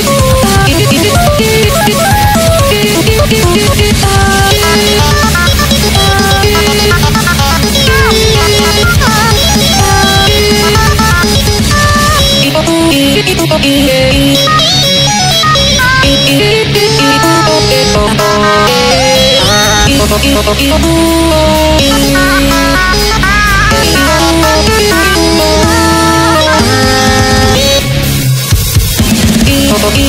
Oh, 届き